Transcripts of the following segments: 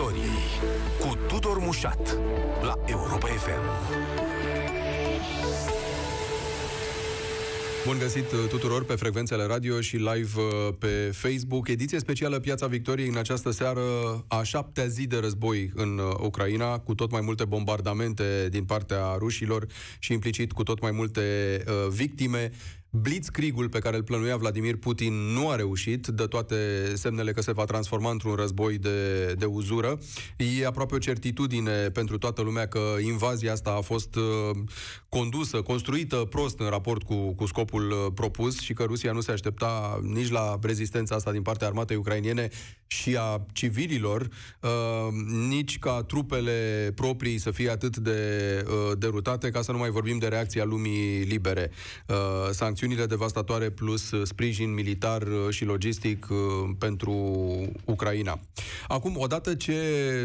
Victoriei cu Tudor Mușat la Europa FM. Bun găsit uh, tuturor pe frecvențele radio și live uh, pe Facebook. Ediție specială Piața Victoriei în această seară a șaptea zi de război în uh, Ucraina, cu tot mai multe bombardamente din partea rușilor și implicit cu tot mai multe uh, victime. Blitzkriegul pe care îl plănuia Vladimir Putin nu a reușit, dă toate semnele că se va transforma într-un război de, de uzură. E aproape o certitudine pentru toată lumea că invazia asta a fost uh, condusă, construită prost în raport cu, cu scopul uh, propus și că Rusia nu se aștepta nici la rezistența asta din partea armatei ucrainiene și a civililor, uh, nici ca trupele proprii să fie atât de uh, derutate, ca să nu mai vorbim de reacția lumii libere. Uh, sancțiunile devastatoare plus uh, sprijin militar uh, și logistic uh, pentru Ucraina. Acum, odată ce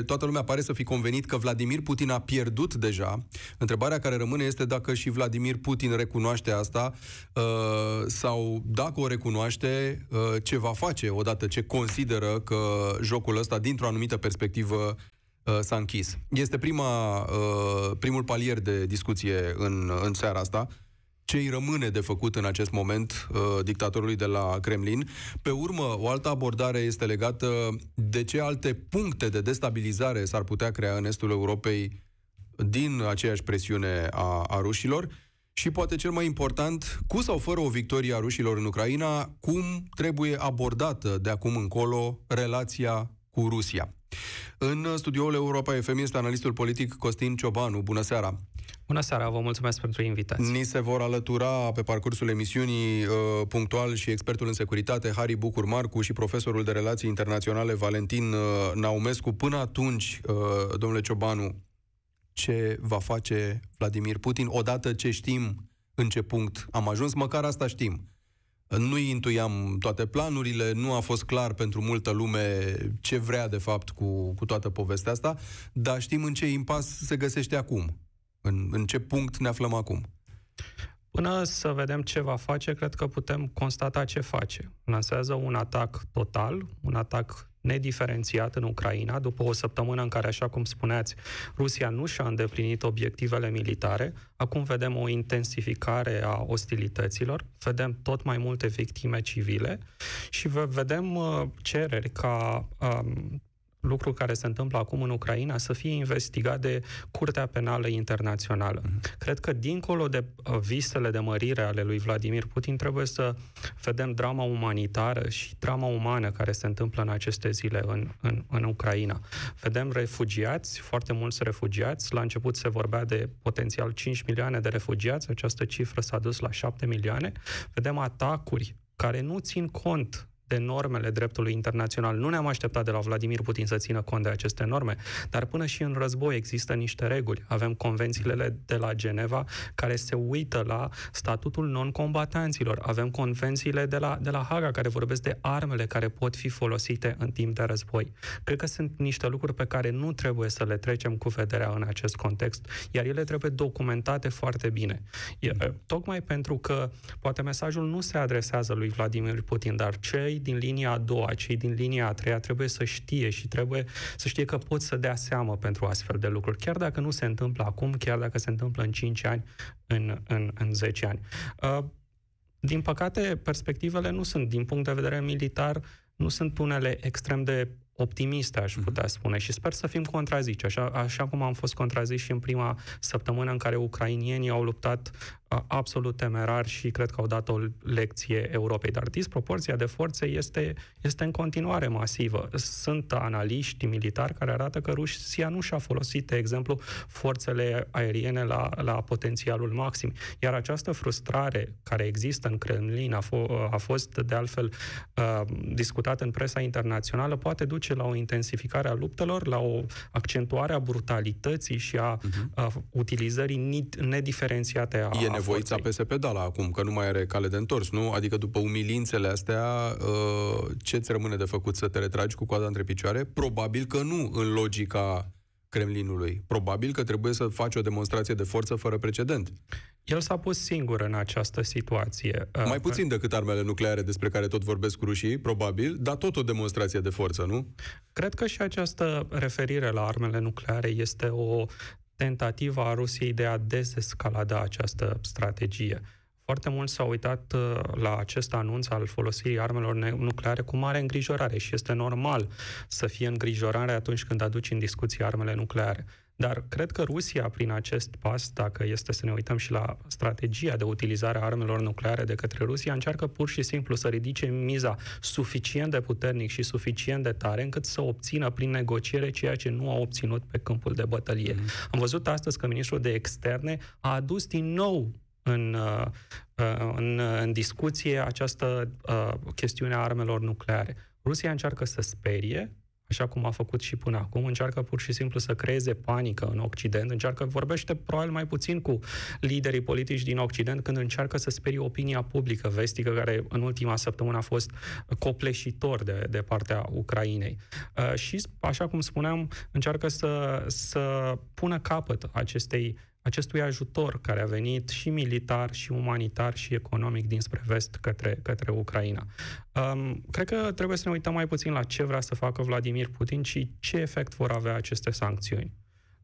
toată lumea pare să fi convenit că Vladimir Putin a pierdut deja, întrebarea care rămâne este dacă și Vladimir Putin recunoaște asta sau dacă o recunoaște, ce va face odată ce consideră că jocul ăsta, dintr-o anumită perspectivă, s-a închis. Este prima, primul palier de discuție în, în seara asta ce îi rămâne de făcut în acest moment uh, dictatorului de la Kremlin. Pe urmă, o altă abordare este legată de ce alte puncte de destabilizare s-ar putea crea în estul Europei din aceeași presiune a, a rușilor și poate cel mai important, cu sau fără o victorie a rușilor în Ucraina, cum trebuie abordată de acum încolo relația cu Rusia. În studioul Europa FM este analistul politic Costin Ciobanu. Bună seara! Bună seara, vă mulțumesc pentru invitație. Ni se vor alătura pe parcursul emisiunii uh, punctual și expertul în securitate Harry Bucur Marcu și profesorul de relații internaționale Valentin uh, Naumescu. Până atunci, uh, domnule Ciobanu, ce va face Vladimir Putin odată ce știm în ce punct am ajuns, măcar asta știm. Nu intuiam toate planurile, nu a fost clar pentru multă lume ce vrea de fapt cu, cu toată povestea asta, dar știm în ce impas se găsește acum. În, în ce punct ne aflăm acum? Până să vedem ce va face, cred că putem constata ce face. Lansează un atac total, un atac nediferențiat în Ucraina, după o săptămână în care, așa cum spuneați, Rusia nu și-a îndeplinit obiectivele militare. Acum vedem o intensificare a ostilităților, vedem tot mai multe victime civile și vedem uh, cereri ca um, lucru care se întâmplă acum în Ucraina să fie investigat de Curtea Penală Internațională. Mm-hmm. Cred că dincolo de uh, visele de mărire ale lui Vladimir Putin trebuie să vedem drama umanitară și drama umană care se întâmplă în aceste zile în, în, în Ucraina. Vedem refugiați, foarte mulți refugiați. La început se vorbea de potențial 5 milioane de refugiați, această cifră s-a dus la 7 milioane. Vedem atacuri care nu țin cont de normele dreptului internațional. Nu ne-am așteptat de la Vladimir Putin să țină cont de aceste norme, dar până și în război există niște reguli. Avem convențiile de la Geneva care se uită la statutul non-combatanților. Avem convențiile de la, de la Haga care vorbesc de armele care pot fi folosite în timp de război. Cred că sunt niște lucruri pe care nu trebuie să le trecem cu vederea în acest context, iar ele trebuie documentate foarte bine. E, tocmai pentru că poate mesajul nu se adresează lui Vladimir Putin, dar cei cei din linia a doua, cei din linia a treia trebuie să știe și trebuie să știe că pot să dea seamă pentru astfel de lucruri, chiar dacă nu se întâmplă acum, chiar dacă se întâmplă în 5 ani, în, în, în 10 ani. Uh, din păcate, perspectivele nu sunt, din punct de vedere militar, nu sunt unele extrem de optimiste, aș putea mhm. spune, și sper să fim contrazici, așa, așa cum am fost contrazici și în prima săptămână în care ucrainienii au luptat absolut temerar și cred că au dat o lecție Europei. Dar disproporția de forțe este, este în continuare masivă. Sunt analiști militari care arată că Rusia nu și-a folosit, de exemplu, forțele aeriene la, la potențialul maxim. Iar această frustrare care există în Kremlin a, f- a fost, de altfel, uh, discutată în presa internațională, poate duce la o intensificare a luptelor, la o accentuare a brutalității și a, uh-huh. a utilizării nediferențiate a E nevoit să apese pedala acum, că nu mai are cale de întors, nu? Adică după umilințele astea, uh, ce ți rămâne de făcut să te retragi cu coada între picioare? Probabil că nu în logica Kremlinului. Probabil că trebuie să faci o demonstrație de forță fără precedent. El s-a pus singur în această situație. Mai puțin decât armele nucleare despre care tot vorbesc cu rușii, probabil, dar tot o demonstrație de forță, nu? Cred că și această referire la armele nucleare este o tentativă a Rusiei de a dezescalada această strategie. Foarte mult s-au uitat uh, la acest anunț al folosirii armelor nucleare cu mare îngrijorare și este normal să fie îngrijorare atunci când aduci în discuție armele nucleare. Dar cred că Rusia, prin acest pas, dacă este să ne uităm și la strategia de utilizare a armelor nucleare de către Rusia, încearcă pur și simplu să ridice miza suficient de puternic și suficient de tare încât să obțină prin negociere ceea ce nu a obținut pe câmpul de bătălie. Mm. Am văzut astăzi că ministrul de externe a adus din nou în, uh, uh, în, în discuție această uh, chestiune a armelor nucleare. Rusia încearcă să sperie, așa cum a făcut și până acum, încearcă pur și simplu să creeze panică în Occident, încearcă, vorbește probabil mai puțin cu liderii politici din Occident când încearcă să sperie opinia publică vestică, care în ultima săptămână a fost copleșitor de, de partea Ucrainei. Uh, și, așa cum spuneam, încearcă să, să pună capăt acestei acestui ajutor care a venit și militar, și umanitar, și economic dinspre vest către, către Ucraina. Um, cred că trebuie să ne uităm mai puțin la ce vrea să facă Vladimir Putin și ce efect vor avea aceste sancțiuni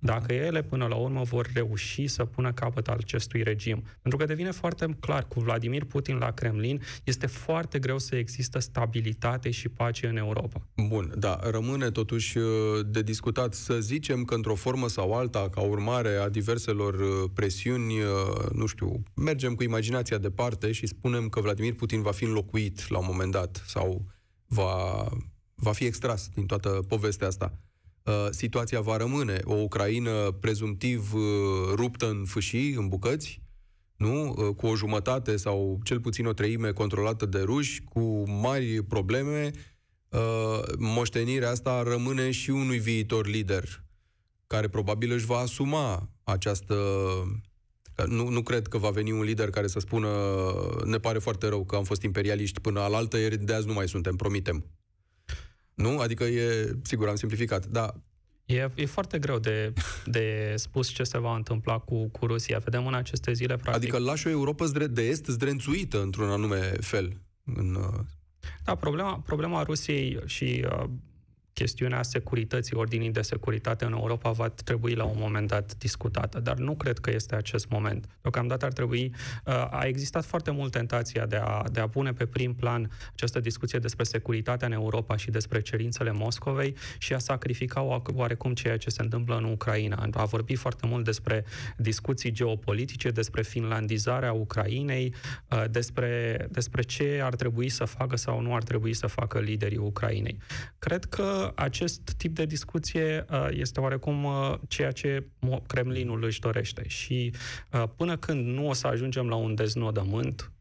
dacă ele până la urmă vor reuși să pună capăt al acestui regim. Pentru că devine foarte clar, cu Vladimir Putin la Kremlin, este foarte greu să există stabilitate și pace în Europa. Bun, da, rămâne totuși uh, de discutat să zicem că într-o formă sau alta, ca urmare a diverselor uh, presiuni, uh, nu știu, mergem cu imaginația departe și spunem că Vladimir Putin va fi înlocuit la un moment dat sau va, va fi extras din toată povestea asta Uh, situația va rămâne. O Ucraina prezumtiv uh, ruptă în fâșii, în bucăți, nu? Uh, cu o jumătate sau cel puțin o treime controlată de ruși, cu mari probleme, moștenirea asta rămâne și unui viitor lider care probabil își va asuma această... Nu, nu cred că va veni un lider care să spună ne pare foarte rău că am fost imperialiști până alaltă, ieri de azi nu mai suntem, promitem. Nu? Adică e, sigur, am simplificat, dar E, e foarte greu de, de spus ce se va întâmpla cu, cu Rusia. Vedem în aceste zile, practic... Adică lași o Europa de est zdrențuită într-un anume fel. În, uh, Da, problema, problema Rusiei și uh, chestiunea securității, ordinii de securitate în Europa va trebui la un moment dat discutată, dar nu cred că este acest moment. Deocamdată ar trebui, uh, a existat foarte mult tentația de a, de a pune pe prim plan această discuție despre securitatea în Europa și despre cerințele Moscovei și a sacrifica oarecum ceea ce se întâmplă în Ucraina. A vorbit foarte mult despre discuții geopolitice, despre finlandizarea Ucrainei, uh, despre, despre ce ar trebui să facă sau nu ar trebui să facă liderii Ucrainei. Cred că acest tip de discuție uh, este oarecum uh, ceea ce Kremlinul își dorește și uh, până când nu o să ajungem la un deznodământ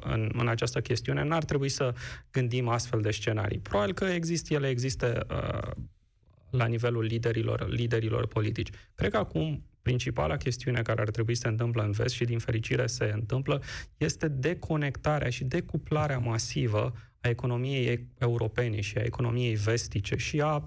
în, în această chestiune, n-ar trebui să gândim astfel de scenarii. Probabil că există, ele există la nivelul liderilor, liderilor politici. Cred că acum principala chestiune care ar trebui să se întâmplă în vest și din fericire se întâmplă este deconectarea și decuplarea masivă a economiei europene și a economiei vestice și a,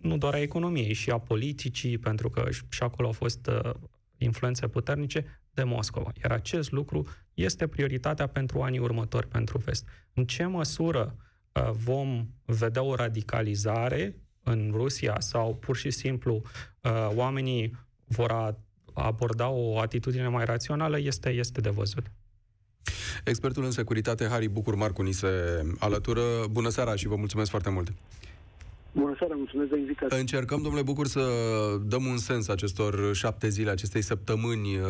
nu doar a economiei, și a politicii, pentru că și acolo au fost uh, influențe puternice, de Moscova. Iar acest lucru este prioritatea pentru anii următori pentru vest. În ce măsură uh, vom vedea o radicalizare în Rusia sau pur și simplu uh, oamenii vor aborda o atitudine mai rațională este, este de văzut. Expertul în securitate, Harry Bucur Marcu, ni se alătură. Bună seara și vă mulțumesc foarte mult! Bună seara, mulțumesc de invitație. Încercăm, domnule Bucur, să dăm un sens acestor șapte zile, acestei săptămâni uh,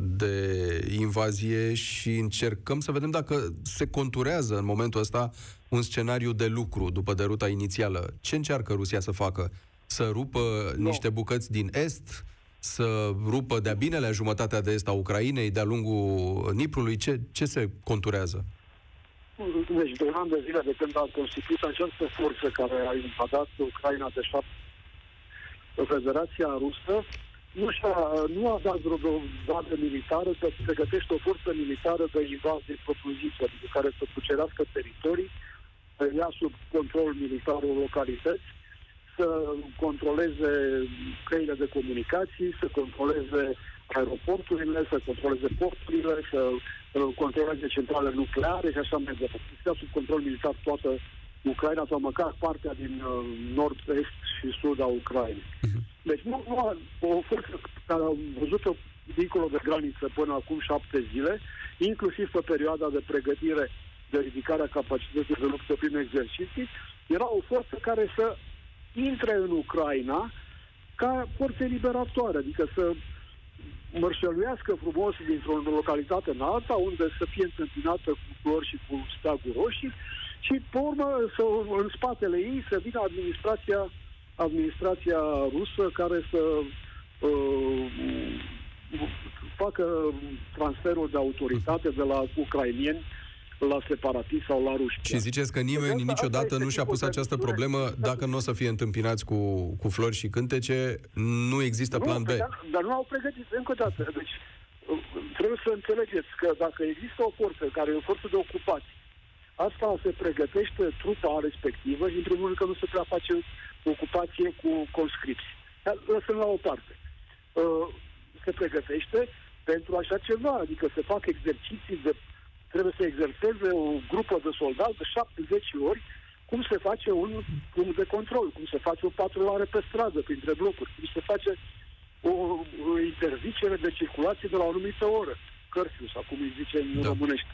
de invazie și încercăm să vedem dacă se conturează în momentul ăsta un scenariu de lucru după deruta inițială. Ce încearcă Rusia să facă? Să rupă no. niște bucăți din Est? Să rupă de-a binelea jumătatea de est a Ucrainei, de-a lungul Niprului? Ce, ce se conturează? Deci, de un an de zile de când a constituit această forță care a invadat Ucraina, de fapt, Federația Rusă, nu, și-a, nu a dat vreo dovadă militară că se pregătește o forță militară de invazie propriu-zisă, adică care să cucerească teritorii, să ia sub control militar o localități, să controleze căile de comunicații, să controleze aeroporturile, să controleze porturile, să uh, controleze centrale nucleare și așa mai departe. Să sub control militar toată Ucraina sau măcar partea din uh, nord-est și sud a Ucrainei. Uh-huh. Deci nu, nu o forță care am văzut-o dincolo de graniță până acum șapte zile, inclusiv pe perioada de pregătire de ridicarea capacității de luptă prin exerciții, era o forță care să intre în Ucraina ca forțe liberatoare, adică să mărșăluiască frumos dintr-o localitate în alta, unde să fie întâmpinată cu flori și cu steaguri roșii și, pe urmă, să, în spatele ei să vină administrația, administrația rusă care să uh, facă transferul de autoritate de la ucrainieni la separatiști sau la ruși. Și ziceți că nimeni asta, niciodată asta nu și-a pus această problemă dacă nu o să fie întâmpinați cu, cu flori și cântece, nu există nu, plan B. Dar, dar nu au pregătit încă o dată. Deci, trebuie să înțelegeți că dacă există o forță care e o forță de ocupație, asta se pregătește trupa respectivă și, în primul rând, că nu se prea face ocupație cu conscripți. Dar lăsăm la o parte. Uh, se pregătește pentru așa ceva, adică se fac exerciții de trebuie să exerseze o grupă de soldați de 70 ori cum se face un punct de control, cum se face o patrulare pe stradă, printre blocuri, cum se face o, o interzicere de circulație de la o anumită oră, curfew, sau cum îi zice în da. românește.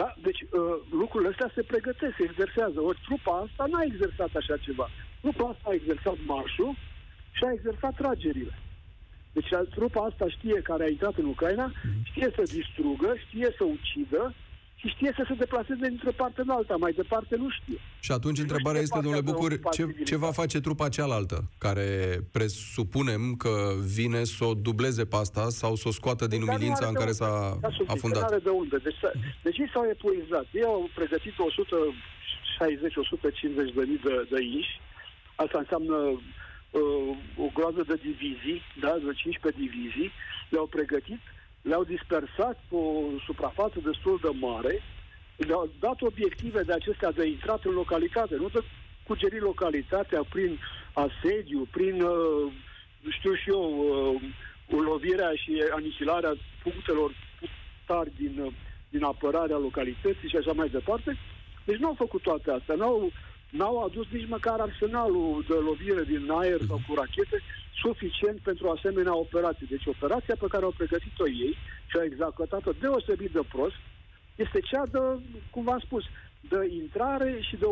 Da? Deci uh, lucrurile astea se pregătesc, se exersează. Ori trupa asta n-a exersat așa ceva. Trupa asta a exersat marșul și a exersat tragerile. Deci trupa asta știe, care a intrat în Ucraina, mhm. știe să distrugă, știe să ucidă și știe să se deplaseze dintr-o parte în alta. Mai departe nu știe. Și atunci nu întrebarea este, domnule Bucur, ce, ce va face trupa cealaltă, care presupunem că vine să o dubleze pe asta sau să o scoată din deci, umilința în care s-a afundat? Nu de unde. Deci, deci ei s-au epuizat. Ei au pregătit 160-150 de mii de, de iși. Asta înseamnă uh, o groază de divizii, da, de 15 divizii, le-au pregătit, le-au dispersat pe o suprafață destul de mare, le-au dat obiective de acestea de intrat în localitate, nu de cugeri localitatea prin asediu, prin, uh, știu și eu, uh, lovirea și anihilarea punctelor tari din, uh, din apărarea localității și așa mai departe. Deci nu au făcut toate astea, n-au n-au adus nici măcar arsenalul de lovire din aer sau cu rachete suficient pentru asemenea operații. Deci operația pe care au pregătit-o ei și au executat-o deosebit de prost este cea de, cum v-am spus, de intrare și de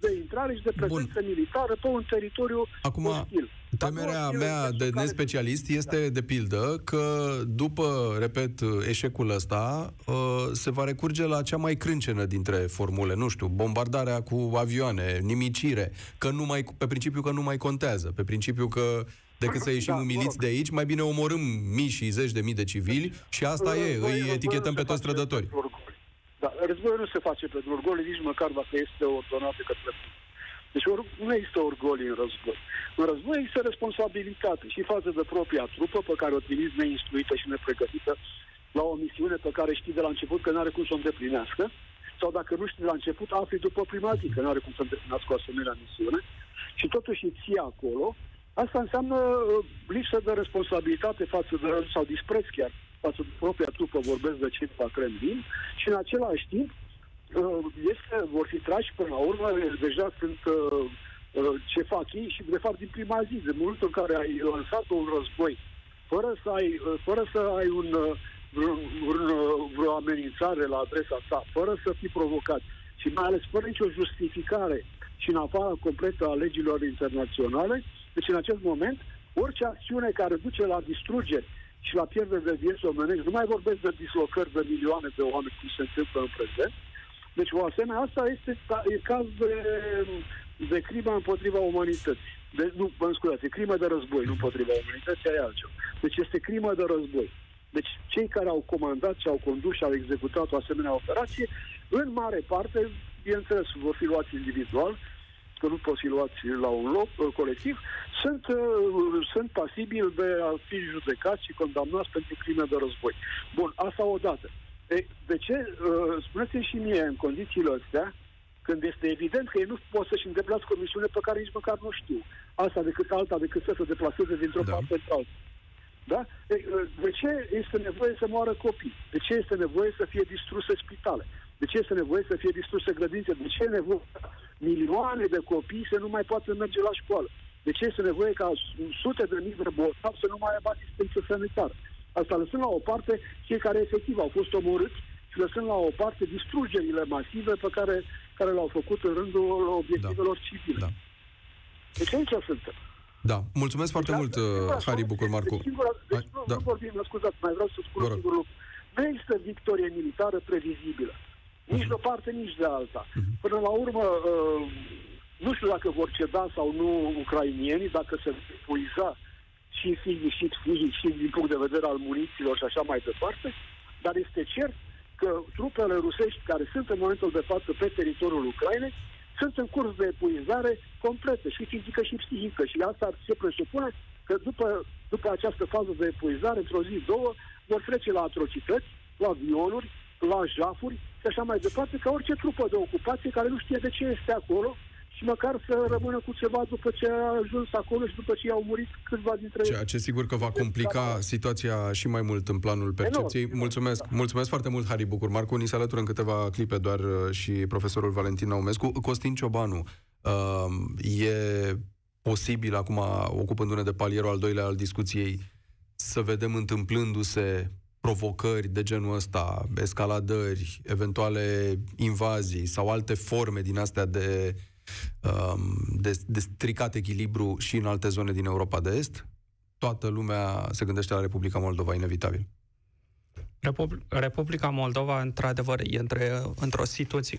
de intrare și de prezență Bun. militară pe un teritoriu Acum, ostil. Temerea mea de nespecialist este, de pildă, că după, repet, eșecul ăsta, uh, se va recurge la cea mai crâncenă dintre formule, nu știu, bombardarea cu avioane, nimicire, că nu mai, pe principiu că nu mai contează, pe principiu că decât să ieșim da, umiliți de aici, mai bine omorâm mii și zeci de mii de civili și asta e, îi etichetăm pe toți trădători. Da, războiul nu se face pentru orgolii, nici măcar dacă este ordonat de către deci or, nu există orgolii în război. În război există responsabilitate și față de propria trupă pe care o trimis neinstruită și nepregătită la o misiune pe care știi de la început că nu are cum să o îndeplinească, sau dacă nu știi de la început, afli după prima zi că nu are cum să îndeplinească o asemenea misiune și totuși îi ții acolo, asta înseamnă uh, lipsă de responsabilitate față de, sau dispreț chiar față de propria trupă, vorbesc de cei la Kremlin, și în același timp uh, este, vor fi trași până la urmă, deja sunt uh, uh, ce fac ei și de fapt din prima zi, de momentul în care ai lansat un război, fără să ai, fără să ai un, un, un, vreo amenințare la adresa ta, fără să fii provocat și mai ales fără nicio justificare și în afara completă a legilor internaționale, deci în acest moment, orice acțiune care duce la distrugere și la pierdere de vieți omenești. Nu mai vorbesc de dislocări de milioane de oameni, cum se întâmplă în prezent. Deci, o asemenea, asta este e caz de, de crimă împotriva umanității. De, nu, mă scuzați, e crimă de război, nu împotriva umanității, e altceva. Deci este crimă de război. Deci cei care au comandat și au condus și au executat o asemenea operație, în mare parte, bineînțeles, vor fi luați individual, că nu pot fi luați la un loc uh, colectiv, sunt, uh, sunt pasibili de a fi judecați și condamnați pentru crime de război. Bun, asta odată. E, de ce? Uh, spuneți-mi și mie, în condițiile astea, când este evident că ei nu pot să-și îndeplinească o misiune pe care nici măcar nu știu. Asta decât alta, decât să se deplaseze dintr-o da. parte într-alta. Da? De ce este nevoie să moară copii? De ce este nevoie să fie distruse spitale? De ce este nevoie să fie distruse grădințe? De ce e nevoie milioane de copii să nu mai poată merge la școală? De ce este nevoie ca sute de mii de bolnavi să nu mai aibă asistență sanitară? Asta lăsând la o parte cei care efectiv au fost omorâți și lăsând la o parte distrugerile masive pe care, care le-au făcut în rândul obiectivelor da. civile. Da. Deci aici suntem. Da, mulțumesc foarte deci, mult, uh, Harry Bucur Marcu. Deci, singura, deci nu, da. nu vorbim, mă scuzați, mai vreau să spun un singur lucru. Nu există victorie militară previzibilă. Nici uh-huh. de o parte, nici de alta. Uh-huh. Până la urmă, uh, nu știu dacă vor ceda sau nu ucrainienii, dacă se epuiza și fizic și fizic și din punct de vedere al muniților și așa mai departe, dar este cert că trupele rusești care sunt în momentul de față pe teritoriul Ucrainei sunt în curs de epuizare completă, și fizică și psihică. Și asta se presupune că după, după această fază de epuizare, într-o zi, două, vor trece la atrocități, la violuri, la jafuri și așa mai departe, ca orice trupă de ocupație care nu știe de ce este acolo și măcar să rămână cu ceva după ce a ajuns acolo și după ce au murit câțiva dintre ei. Ceea ce sigur că va complica situația și mai mult în planul percepției. Enorm, mulțumesc, da. mulțumesc foarte mult, Harry Bucur. Marcu, ni se alătură în câteva clipe doar uh, și profesorul Valentin Naumescu. Costin Ciobanu, uh, e posibil, acum ocupându-ne de palierul al doilea al discuției, să vedem întâmplându-se provocări de genul ăsta, escaladări, eventuale invazii sau alte forme din astea de Um, de, de stricat echilibru și în alte zone din Europa de Est, toată lumea se gândește la Republica Moldova, inevitabil. Republica Moldova, într-adevăr, e între, într-o situație,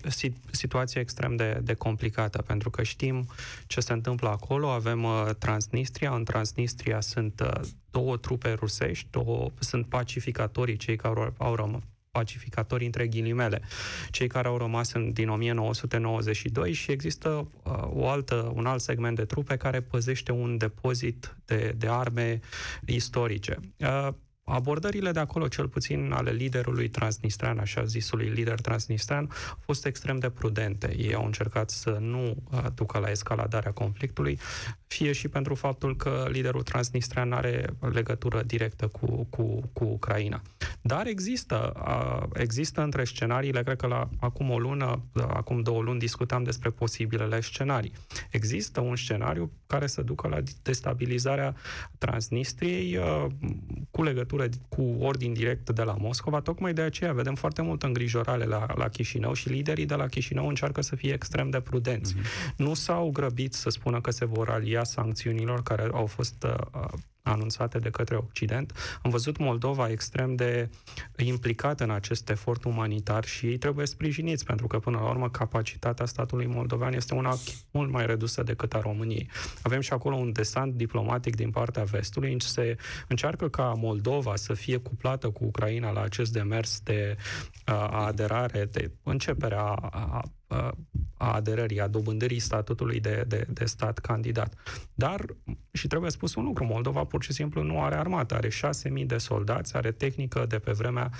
situație extrem de, de complicată, pentru că știm ce se întâmplă acolo. Avem uh, Transnistria. În Transnistria sunt uh, două trupe rusești, două, sunt pacificatorii, cei care au, au rămas pacificatori între ghilimele, cei care au rămas în, din 1992 și există uh, o altă, un alt segment de trupe care păzește un depozit de, de arme istorice. Uh, abordările de acolo, cel puțin ale liderului transnistran, așa zisului lider transnistran, au fost extrem de prudente. Ei au încercat să nu uh, ducă la escaladarea conflictului, fie și pentru faptul că liderul transnistran are legătură directă cu, cu, cu Ucraina. Dar există, uh, există între scenariile, cred că la acum o lună, acum două luni discutam despre posibilele scenarii. Există un scenariu care să ducă la destabilizarea Transnistriei uh, cu legătură legătură cu ordin direct de la Moscova, tocmai de aceea vedem foarte multă îngrijorare la, la Chișinău și liderii de la Chișinău încearcă să fie extrem de prudenți. Mm-hmm. Nu s-au grăbit să spună că se vor alia sancțiunilor care au fost uh, anunțate de către Occident. Am văzut Moldova extrem de implicată în acest efort umanitar și ei trebuie sprijiniți, pentru că, până la urmă, capacitatea statului moldovean este una mult mai redusă decât a României. Avem și acolo un desant diplomatic din partea vestului, în se încearcă ca Moldova să fie cuplată cu Ucraina la acest demers de a aderare, de începerea a, a, a aderării, a dobândării statutului de, de, de stat candidat. Dar, și trebuie spus un lucru, Moldova pur și simplu nu are armată, are 6.000 de soldați, are tehnică de pe vremea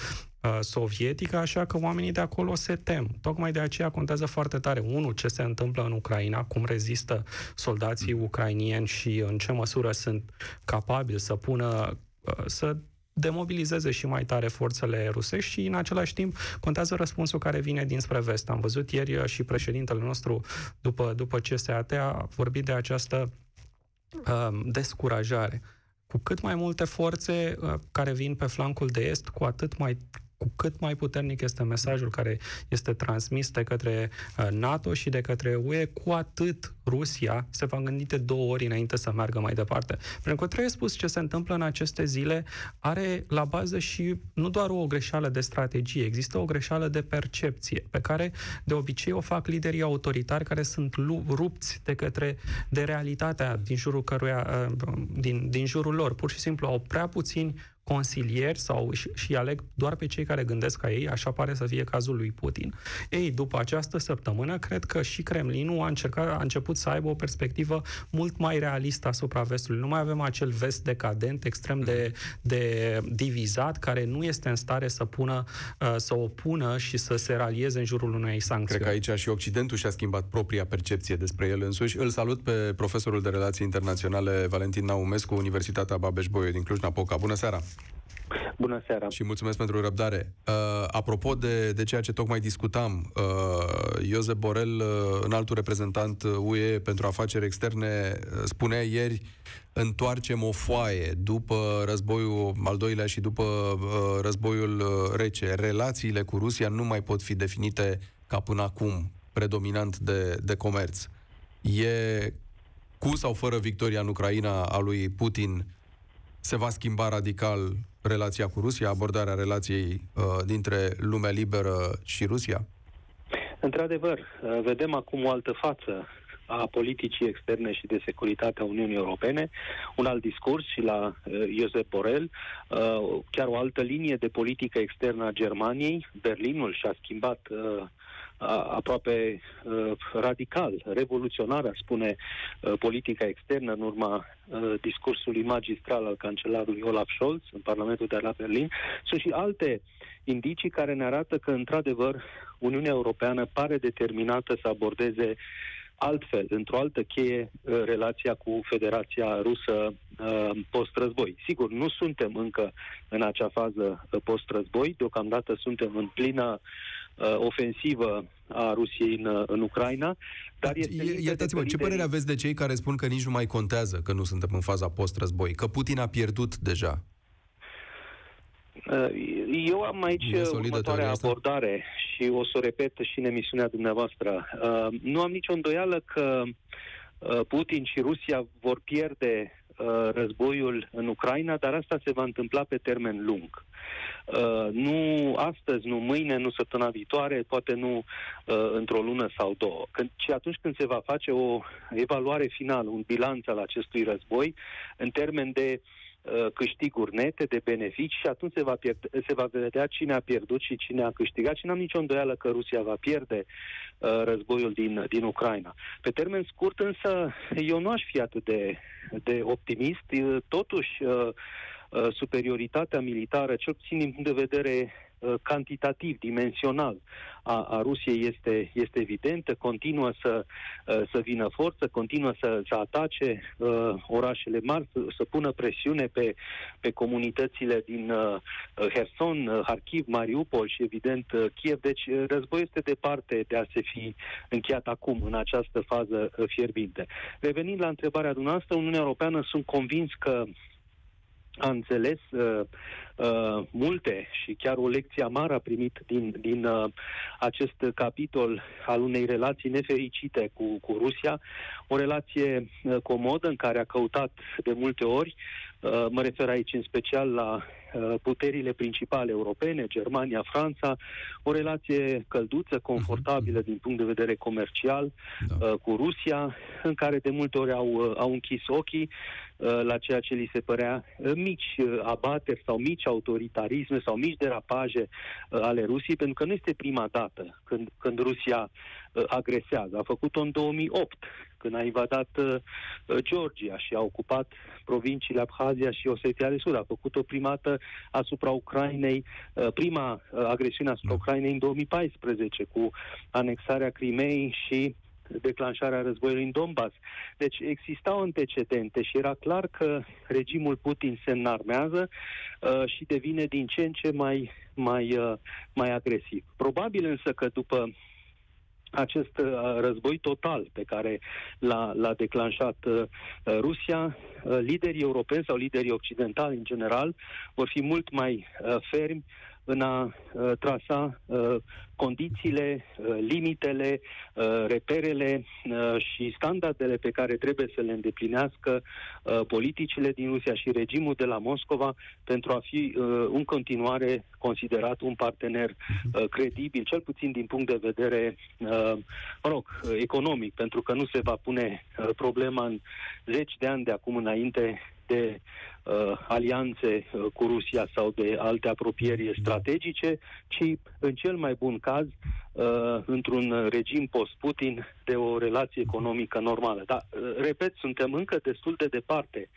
uh, sovietică, așa că oamenii de acolo se tem. Tocmai de aceea contează foarte tare, unul, ce se întâmplă în Ucraina, cum rezistă soldații ucrainieni și în ce măsură sunt capabili să pună uh, să demobilizeze și mai tare forțele rusești și în același timp contează răspunsul care vine dinspre vest. Am văzut ieri și președintele nostru, după, după CSAT, a vorbit de această uh, descurajare. Cu cât mai multe forțe uh, care vin pe flancul de est, cu atât mai cu cât mai puternic este mesajul care este transmis de către uh, NATO și de către UE, cu atât Rusia se va gândi de două ori înainte să meargă mai departe. Pentru că trebuie spus ce se întâmplă în aceste zile are la bază și nu doar o greșeală de strategie, există o greșeală de percepție, pe care de obicei o fac liderii autoritari care sunt rupți de către de realitatea din jurul căruia, uh, din, din jurul lor. Pur și simplu au prea puțini consilieri sau și, și aleg doar pe cei care gândesc ca ei, așa pare să fie cazul lui Putin. Ei, după această săptămână, cred că și Kremlinul a, încercat, a început să aibă o perspectivă mult mai realistă asupra vestului. Nu mai avem acel vest decadent, extrem de, de divizat, care nu este în stare să pună, uh, să opună și să se ralieze în jurul unei sancțiuni. Cred că aici și Occidentul și-a schimbat propria percepție despre el însuși. Îl salut pe profesorul de relații internaționale Valentin Naumescu, Universitatea Babeș-Bolyai din Cluj-Napoca. Bună seara! Bună seara! Și mulțumesc pentru răbdare. Uh, apropo de, de ceea ce tocmai discutam, uh, Iosep Borel, uh, înaltul reprezentant UE pentru afaceri externe, uh, spunea ieri întoarcem o foaie după războiul al doilea și după uh, războiul uh, rece. Relațiile cu Rusia nu mai pot fi definite ca până acum, predominant de, de comerț. E cu sau fără victoria în Ucraina a lui Putin se va schimba radical relația cu Rusia, abordarea relației uh, dintre lumea liberă și Rusia? Într-adevăr, uh, vedem acum o altă față a politicii externe și de securitate a Uniunii Europene, un alt discurs și la uh, Josep Borrell, uh, chiar o altă linie de politică externă a Germaniei. Berlinul și-a schimbat uh, aproape uh, radical, revoluționar, ar spune, uh, politica externă în urma uh, discursului magistral al cancelarului Olaf Scholz în Parlamentul de la Berlin. Sunt și alte indicii care ne arată că, într-adevăr, Uniunea Europeană pare determinată să abordeze altfel, într-o altă cheie, relația cu Federația Rusă post-război. Sigur, nu suntem încă în acea fază post-război, deocamdată suntem în plină uh, ofensivă a Rusiei în, în Ucraina, dar este... Iertați-mă, ce părere aveți de cei care spun că nici nu mai contează că nu suntem în faza post-război, că Putin a pierdut deja? Uh, eu am aici următoarea abordare și o să o repet și în emisiunea dumneavoastră. Uh, nu am nicio îndoială că uh, Putin și Rusia vor pierde războiul în Ucraina, dar asta se va întâmpla pe termen lung. Uh, nu astăzi, nu mâine, nu săptămâna viitoare, poate nu uh, într-o lună sau două, când, ci atunci când se va face o evaluare finală, un bilanț al acestui război, în termen de uh, câștiguri nete, de beneficii și atunci se va, pierde, se va vedea cine a pierdut și cine a câștigat și n-am nicio îndoială că Rusia va pierde uh, războiul din, din Ucraina. Pe termen scurt însă eu nu aș fi atât de, de optimist, totuși uh, Uh, superioritatea militară, cel puțin din punct de vedere uh, cantitativ, dimensional a, a Rusiei este, este evidentă, continuă să, uh, să vină forță, continuă să, să atace uh, orașele mari, să, să pună presiune pe, pe comunitățile din uh, Herson, uh, Harkiv, Mariupol și evident uh, Kiev. Deci uh, războiul este departe de a se fi încheiat acum, în această fază uh, fierbinte. Revenind la întrebarea dumneavoastră, Uniunea Europeană sunt convins că a înțeles uh, uh, multe și chiar o lecție amară a primit din, din uh, acest capitol al unei relații nefericite cu, cu Rusia, o relație uh, comodă în care a căutat de multe ori, uh, mă refer aici în special la Uh, puterile principale europene, Germania, Franța, o relație călduță, confortabilă mhm. din punct de vedere comercial da. Uh, cu Rusia, în care de multe ori au, uh, au închis ochii la ceea ce li se părea mici abateri sau mici autoritarisme sau mici derapaje ale Rusiei, pentru că nu este prima dată când, când Rusia agresează. A făcut-o în 2008, când a invadat uh, Georgia și a ocupat provinciile Abhazia și Osetia de Sud. A făcut-o primată asupra Ucrainei, uh, prima uh, agresiune asupra da. Ucrainei în 2014, cu anexarea Crimei și declanșarea războiului în Donbass. Deci existau antecedente și era clar că regimul Putin se înarmează uh, și devine din ce în ce mai, mai, uh, mai agresiv. Probabil însă că după acest uh, război total pe care l-a, l-a declanșat uh, Rusia, uh, liderii europeni sau liderii occidentali în general vor fi mult mai uh, fermi în a uh, trasa uh, condițiile, uh, limitele, uh, reperele uh, și standardele pe care trebuie să le îndeplinească uh, politicile din Rusia și regimul de la Moscova pentru a fi uh, în continuare considerat un partener uh, credibil, cel puțin din punct de vedere, uh, mă rog, economic, pentru că nu se va pune uh, problema în zeci de ani de acum înainte de uh, alianțe uh, cu Rusia sau de alte apropieri da. strategice, ci în cel mai bun caz uh, într-un regim post-Putin de o relație economică normală. Dar, uh, repet, suntem încă destul de departe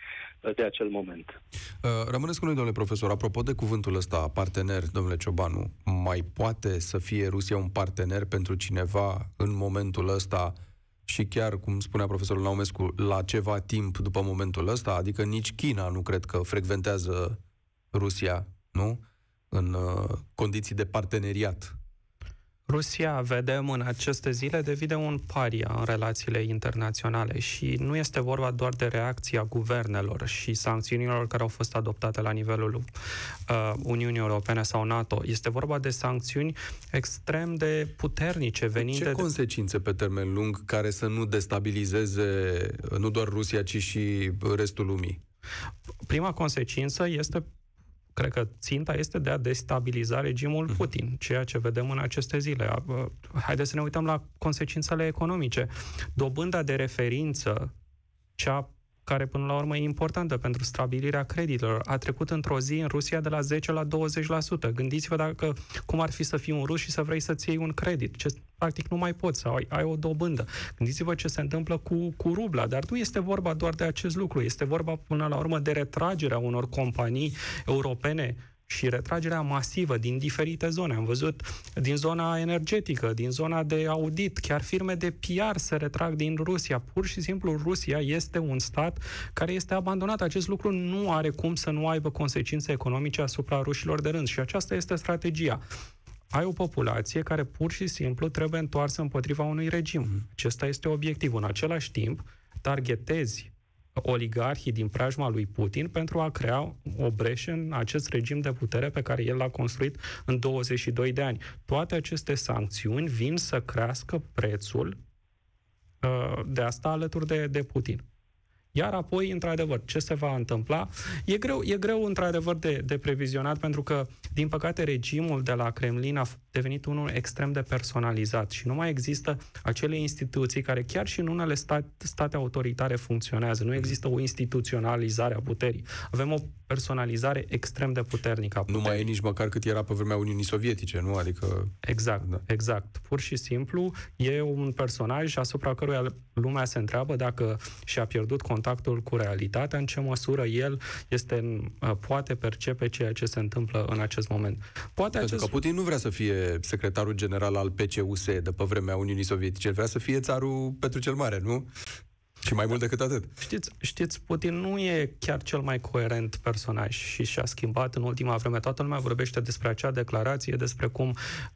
uh, de acel moment. Uh, rămâneți cu noi, domnule profesor. Apropo de cuvântul ăsta, partener, domnule Ciobanu, mai poate să fie Rusia un partener pentru cineva în momentul ăsta și chiar, cum spunea profesorul Naumescu, la ceva timp după momentul ăsta, adică nici China nu cred că frecventează Rusia, nu? În uh, condiții de parteneriat Rusia, vedem în aceste zile, devine un paria în relațiile internaționale și nu este vorba doar de reacția guvernelor și sancțiunilor care au fost adoptate la nivelul uh, Uniunii Europene sau NATO. Este vorba de sancțiuni extrem de puternice venind Ce de... consecințe pe termen lung care să nu destabilizeze nu doar Rusia, ci și restul lumii? Prima consecință este cred că ținta este de a destabiliza regimul mhm. Putin, ceea ce vedem în aceste zile. Haideți să ne uităm la consecințele economice. Dobânda de referință, cea care până la urmă e importantă pentru stabilirea creditelor, a trecut într-o zi în Rusia de la 10 la 20%. Gândiți-vă dacă cum ar fi să fii un rus și să vrei să-ți iei un credit. Ce, practic nu mai poți să ai, ai o dobândă. Gândiți-vă ce se întâmplă cu, cu rubla, dar nu este vorba doar de acest lucru, este vorba până la urmă de retragerea unor companii europene și retragerea masivă din diferite zone. Am văzut din zona energetică, din zona de audit, chiar firme de PR se retrag din Rusia. Pur și simplu Rusia este un stat care este abandonat. Acest lucru nu are cum să nu aibă consecințe economice asupra rușilor de rând și aceasta este strategia ai o populație care pur și simplu trebuie întoarsă împotriva unui regim. Acesta este obiectivul. În același timp, targetezi oligarhii din preajma lui Putin pentru a crea o breșă în acest regim de putere pe care el l-a construit în 22 de ani. Toate aceste sancțiuni vin să crească prețul uh, de asta alături de, de Putin. Iar apoi, într-adevăr, ce se va întâmpla? E greu, e greu într-adevăr, de, de previzionat, pentru că, din păcate, regimul de la Kremlin a devenit unul extrem de personalizat și nu mai există acele instituții care chiar și în unele state, state autoritare funcționează. Nu există o instituționalizare a puterii. Avem o personalizare extrem de puternică a puterii. Nu mai e nici măcar cât era pe vremea Uniunii Sovietice, nu? Adică... Exact, da. exact. Pur și simplu e un personaj asupra căruia lumea se întreabă dacă și-a pierdut contactul cu realitatea, în ce măsură el este, poate percepe ceea ce se întâmplă în acest moment. Poate Pentru acest... că Putin nu vrea să fie secretarul general al PCUS de pe vremea Uniunii Sovietice, vrea să fie țarul Petru cel Mare, nu? Și mai mult decât atât. Știți, știți, Putin nu e chiar cel mai coerent personaj și și-a schimbat în ultima vreme. Toată lumea vorbește despre acea declarație, despre cum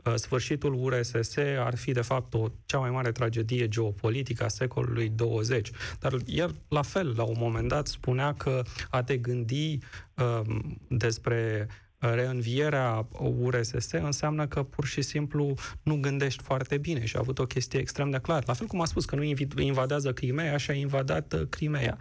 uh, sfârșitul URSS ar fi, de fapt, o cea mai mare tragedie geopolitică a secolului 20. Dar el, la fel, la un moment dat, spunea că a te gândi uh, despre reînvierea URSS înseamnă că pur și simplu nu gândești foarte bine și a avut o chestie extrem de clară. La fel cum a spus că nu invadează Crimea, așa a invadat uh, Crimea.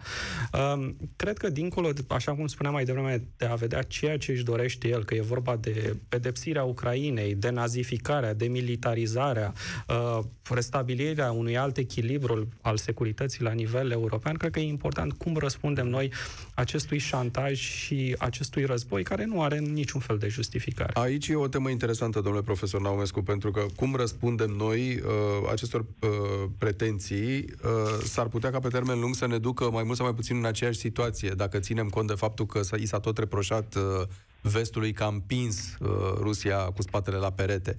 Um, cred că dincolo, așa cum spuneam mai devreme, de a vedea ceea ce își dorește el, că e vorba de pedepsirea Ucrainei, de nazificarea, de militarizarea, uh, restabilirea unui alt echilibru al securității la nivel european, cred că e important cum răspundem noi acestui șantaj și acestui război care nu are nici niciun fel de justificare. Aici e o temă interesantă, domnule profesor Naumescu, pentru că cum răspundem noi uh, acestor uh, pretenții, uh, s-ar putea ca pe termen lung să ne ducă mai mult sau mai puțin în aceeași situație, dacă ținem cont de faptul că i s-a tot reproșat uh, vestului că a împins uh, Rusia cu spatele la perete.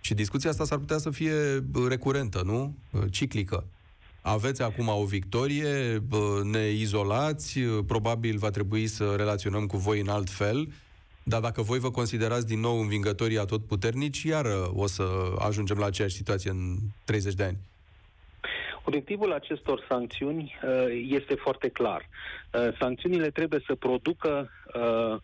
Și discuția asta s-ar putea să fie uh, recurentă, nu? Uh, ciclică. Aveți acum o victorie, ne izolați, probabil va trebui să relaționăm cu voi în alt fel dar dacă voi vă considerați din nou învingătorii atotputernici, iar o să ajungem la aceeași situație în 30 de ani. Obiectivul acestor sancțiuni uh, este foarte clar. Uh, sancțiunile trebuie să producă uh,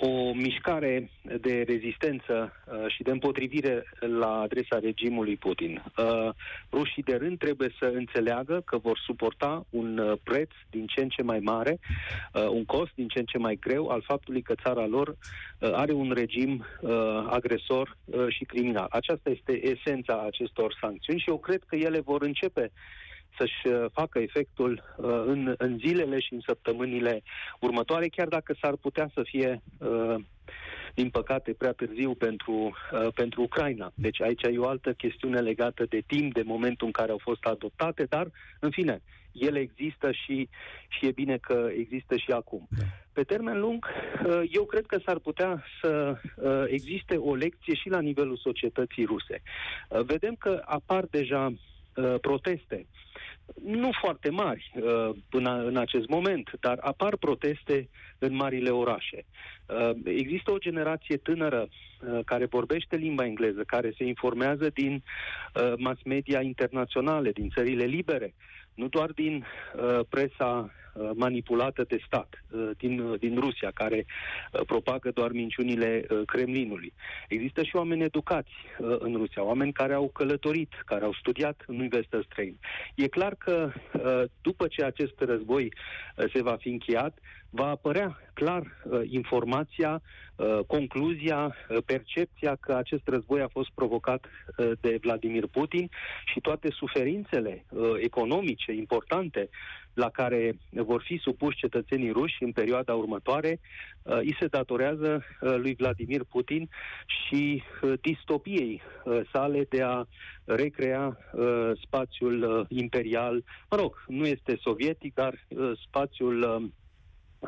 o mișcare de rezistență uh, și de împotrivire la adresa regimului Putin. Uh, rușii de rând trebuie să înțeleagă că vor suporta un uh, preț din ce în ce mai mare, uh, un cost din ce în ce mai greu al faptului că țara lor uh, are un regim uh, agresor uh, și criminal. Aceasta este esența acestor sancțiuni și eu cred că ele vor începe să-și uh, facă efectul uh, în, în zilele și în săptămânile următoare, chiar dacă s-ar putea să fie, uh, din păcate, prea târziu pentru, uh, pentru Ucraina. Deci aici e o altă chestiune legată de timp, de momentul în care au fost adoptate, dar, în fine, ele există și, și e bine că există și acum. Da. Pe termen lung, uh, eu cred că s-ar putea să uh, existe o lecție și la nivelul societății ruse. Uh, vedem că apar deja proteste nu foarte mari până în acest moment, dar apar proteste în marile orașe. Există o generație tânără care vorbește limba engleză, care se informează din mass media internaționale, din țările libere, nu doar din uh, presa uh, manipulată de stat uh, din, uh, din Rusia, care uh, propagă doar minciunile uh, Kremlinului. Există și oameni educați uh, în Rusia, oameni care au călătorit, care au studiat în universități străini. E clar că uh, după ce acest război uh, se va fi încheiat, va apărea clar uh, informația, uh, concluzia, uh, percepția că acest război a fost provocat uh, de Vladimir Putin și toate suferințele uh, economice importante la care vor fi supuși cetățenii ruși în perioada următoare, uh, îi se datorează uh, lui Vladimir Putin și uh, distopiei uh, sale de a recrea uh, spațiul uh, imperial, mă rog, nu este sovietic, dar uh, spațiul uh,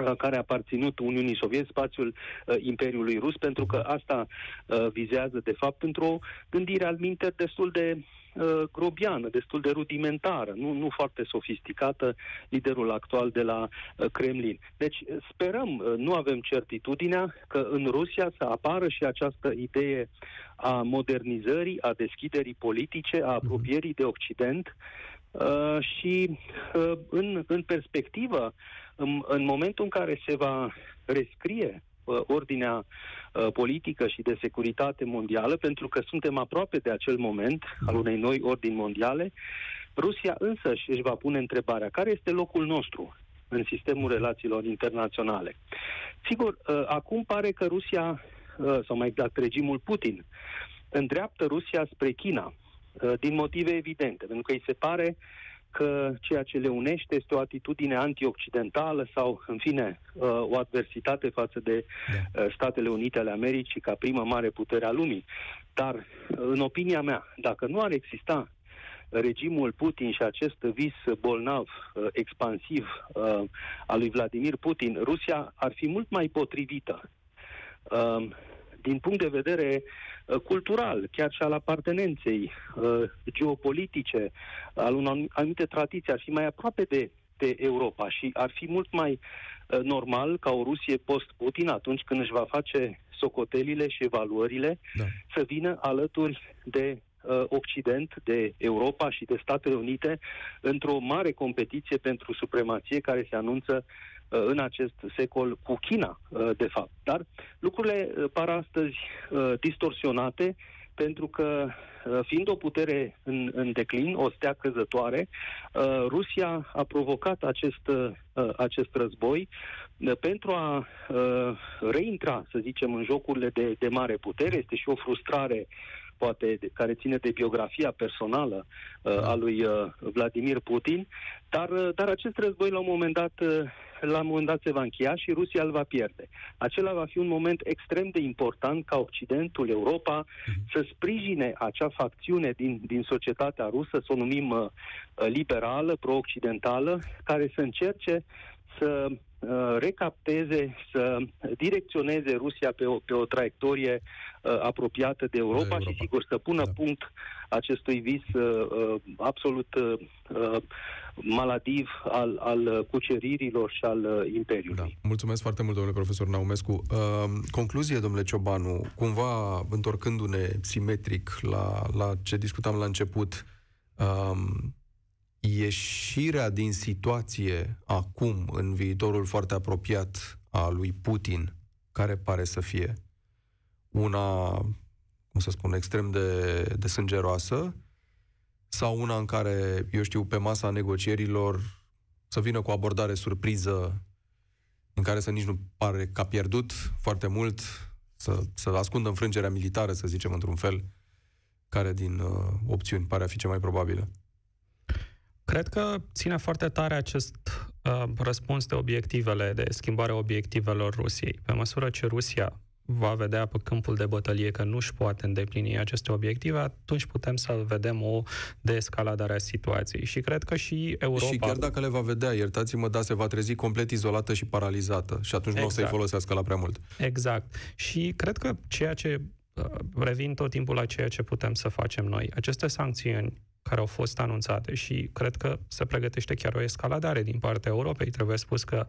Uh, care a aparținut Uniunii Sovietice, spațiul uh, Imperiului Rus, pentru că asta uh, vizează, de fapt, într-o gândire al minte destul de uh, grobiană, destul de rudimentară, nu, nu foarte sofisticată, liderul actual de la uh, Kremlin. Deci sperăm, uh, nu avem certitudinea că în Rusia să apară și această idee a modernizării, a deschiderii politice, a apropierii de Occident uh, și uh, în, în perspectivă în, în momentul în care se va rescrie uh, ordinea uh, politică și de securitate mondială, pentru că suntem aproape de acel moment al mhm. unei noi ordini mondiale, Rusia însă își va pune întrebarea care este locul nostru în sistemul relațiilor internaționale. Sigur, uh, acum pare că Rusia, uh, sau mai exact regimul Putin, îndreaptă Rusia spre China, uh, din motive evidente, pentru că îi se pare uh, că ceea ce le unește este o atitudine antioccidentală sau, în fine, uh, o adversitate față de da. Uh, Statele Unite ale Americii ca primă mare putere a lumii. Dar, în opinia mea, dacă nu ar exista regimul Putin și acest vis bolnav, uh, expansiv al lui Vladimir Putin, Rusia ar fi mult mai potrivită din punct de vedere uh, cultural, chiar și al apartenenței uh, geopolitice, al unor anumite tradiții, ar fi mai aproape de, de Europa și ar fi mult mai uh, normal ca o Rusie post-Putin, atunci când își va face socotelile și evaluările, da. să vină alături de Occident, de Europa și de Statele Unite într-o mare competiție pentru supremație care se anunță Uh, în acest secol cu China, uh, de fapt. Dar lucrurile uh, par astăzi distorsionate pentru că, fiind o putere în, în declin, o stea căzătoare, Rusia a provocat acest, acest război pentru a reintra, să zicem, în jocurile de, de mare putere. Este și o frustrare poate care ține de biografia personală uh, a lui uh, Vladimir Putin, dar, uh, dar acest război la un moment dat uh, la un moment dat se va încheia și Rusia îl va pierde. Acela va fi un moment extrem de important ca Occidentul, Europa, uh-huh. să sprijine acea facțiune din, din societatea rusă, să o numim uh, liberală, pro-occidentală, care să încerce să uh, recapteze, să direcționeze Rusia pe o, pe o traiectorie uh, apropiată de Europa, de Europa și, sigur, să pună da. punct acestui vis uh, uh, absolut uh, uh, maladiv al, al cuceririlor și al uh, Imperiului. Da. Mulțumesc foarte mult, domnule profesor Naumescu. Uh, concluzie, domnule Ciobanu, cumva întorcându-ne simetric la, la ce discutam la început, uh, ieșirea din situație acum, în viitorul foarte apropiat a lui Putin, care pare să fie una, cum să spun, extrem de, de sângeroasă, sau una în care, eu știu, pe masa negocierilor să vină cu o abordare surpriză în care să nici nu pare că a pierdut foarte mult, să, să ascundă înfrângerea militară, să zicem, într-un fel, care din uh, opțiuni pare a fi cea mai probabilă? Cred că ține foarte tare acest uh, răspuns de obiectivele, de schimbare obiectivelor Rusiei. Pe măsură ce Rusia va vedea pe câmpul de bătălie că nu își poate îndeplini aceste obiective, atunci putem să vedem o deescaladare a situației. Și cred că și Europa... Și chiar dacă le va vedea, iertați-mă, dar se va trezi complet izolată și paralizată și atunci exact. nu o să-i exact. folosească la prea mult. Exact. Și cred că ceea ce uh, revin tot timpul la ceea ce putem să facem noi. Aceste sancțiuni care au fost anunțate și cred că se pregătește chiar o escaladare din partea Europei. Trebuie spus că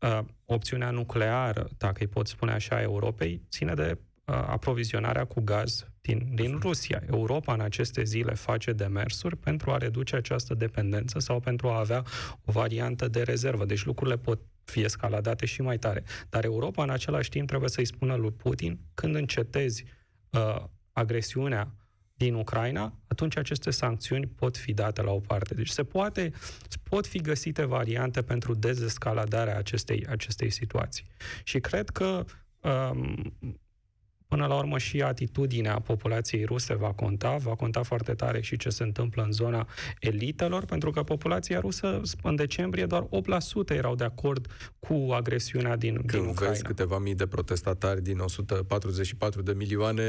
uh, opțiunea nucleară, dacă îi pot spune așa, Europei, ține de uh, aprovizionarea cu gaz din, din Rusia. Europa în aceste zile face demersuri pentru a reduce această dependență sau pentru a avea o variantă de rezervă. Deci lucrurile pot fi escaladate și mai tare. Dar Europa în același timp trebuie să-i spună lui Putin când încetezi uh, agresiunea din Ucraina, atunci aceste sancțiuni pot fi date la o parte. Deci se poate, pot fi găsite variante pentru dezescaladarea acestei, acestei situații. Și cred că um, Până la urmă și atitudinea populației ruse va conta, va conta foarte tare și ce se întâmplă în zona elitelor, pentru că populația rusă în decembrie doar 8% erau de acord cu agresiunea din, Când din Ucraina. vezi câteva mii de protestatari din 144 de milioane,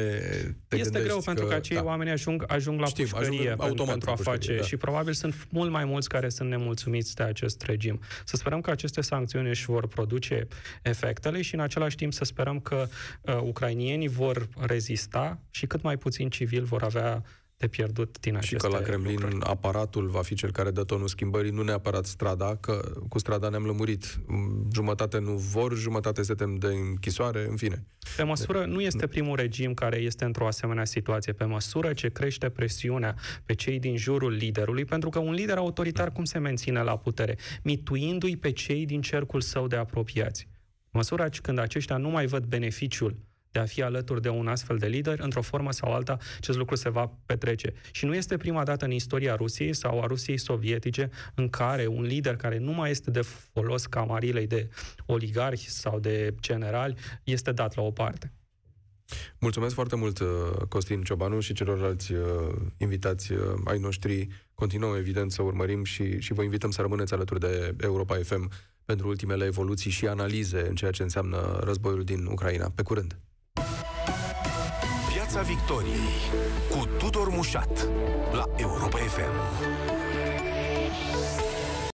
te Este greu că, pentru că acei da. oameni ajung, ajung la Știm, pușcărie ajung automat pentru a face da. și probabil sunt mult mai mulți care sunt nemulțumiți de acest regim. Să sperăm că aceste sancțiuni își vor produce efectele și în același timp să sperăm că uh, ucrainienii vor rezista și cât mai puțin civil vor avea de pierdut din aceste Și că la Kremlin lucruri. aparatul va fi cel care dă tonul schimbării, nu neapărat strada, că cu strada ne-am lămurit. Jumătate nu vor, jumătate se tem de închisoare, în fine. Pe măsură, nu este primul regim care este într-o asemenea situație. Pe măsură ce crește presiunea pe cei din jurul liderului, pentru că un lider autoritar cum se menține la putere? Mituindu-i pe cei din cercul său de apropiați. Măsura când aceștia nu mai văd beneficiul de a fi alături de un astfel de lider, într-o formă sau alta, acest lucru se va petrece. Și nu este prima dată în istoria Rusiei sau a Rusiei sovietice în care un lider care nu mai este de folos camarilei de oligarhi sau de generali este dat la o parte. Mulțumesc foarte mult, uh, Costin Ciobanu și celorlalți uh, invitați uh, ai noștri. Continuăm, evident, să urmărim și, și vă invităm să rămâneți alături de Europa FM pentru ultimele evoluții și analize în ceea ce înseamnă războiul din Ucraina. Pe curând! Piața Victoriei cu Tudor Mușat la Europa FM.